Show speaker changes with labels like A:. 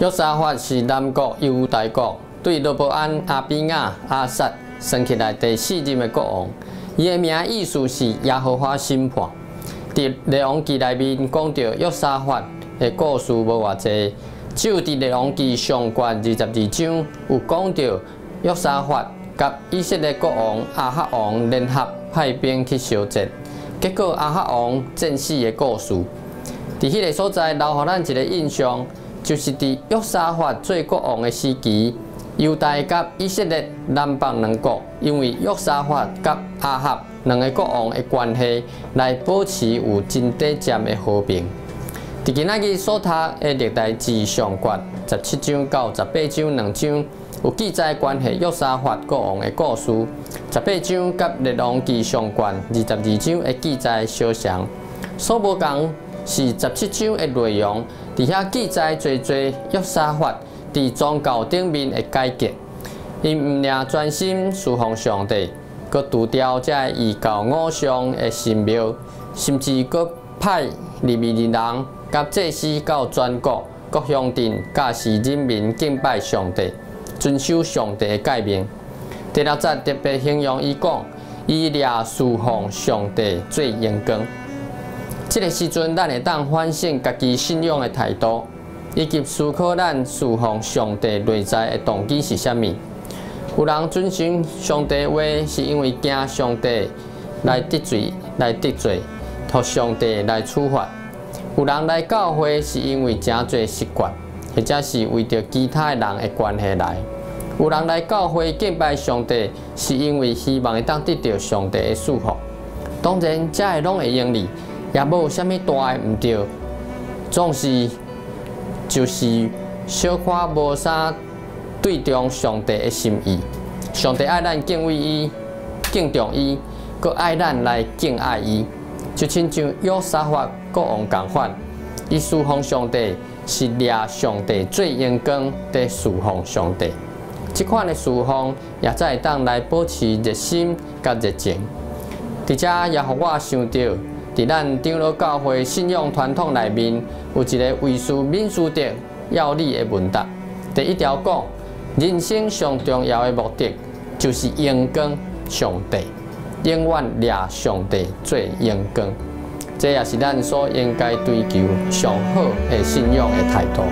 A: 约沙法是南国犹大国对罗伯安、阿比亚、阿萨生起来第四任的国王。伊的名意思是耶和华审判。伫列王记内面讲到约沙法的故事无偌济，只有伫列王记上卷二十二章有讲到约沙法甲以色列国王阿哈王联合派兵去相战，结果阿哈王战死的故事。伫迄个所在留互咱一个印象。就是伫约沙法做国王的时期，犹大甲以色列南北两国，因为约沙法甲阿哈两个国王的关系，来保持有真短暂的和平。伫今仔日所读的历代志上卷十七章到十八章两章，有记载关系约沙法国王的故事。十八章甲列王记上卷二十二章的记载相像，所无共是十七章的内容。伫遐记载最侪约沙法伫宗教顶面的改革，因毋领专心侍奉上帝，佮除掉遮异教偶像的神庙，甚至佮派利未人甲祭司到全国各乡镇，教示人民敬拜上帝，遵守上帝的诫命。第六节特别形容伊讲，伊掠侍奉上帝最严格。这个时阵，咱会当反省家己信仰的态度，以及思考咱侍奉上帝内在的动机是啥物。有人遵循上帝话，是因为惊上帝来得罪、来得罪，托上帝来处罚；有人来教会，是因为真侪习惯，或者是为着其他人的关系来；有人来教会敬拜上帝，是因为希望会当得到上帝的祝福。当然，这个拢会用哩。也无虾米大的毋对，总是就是小可无啥对中上帝的心意。上帝爱咱敬畏伊、敬重伊，搁爱咱来敬爱伊，就亲像约沙法国王共款。伊侍奉上帝是掠上帝最严格的侍奉上帝。即款的侍奉也会当来保持热心甲热情。伫遮也互我想到。伫咱长老教会信仰传统内面，有一个为数民书的要理的问答。第一条讲，人生上重要的目的就是应光上帝，永远掠上帝做应光。这也是咱所应该追求上好的信仰的态度。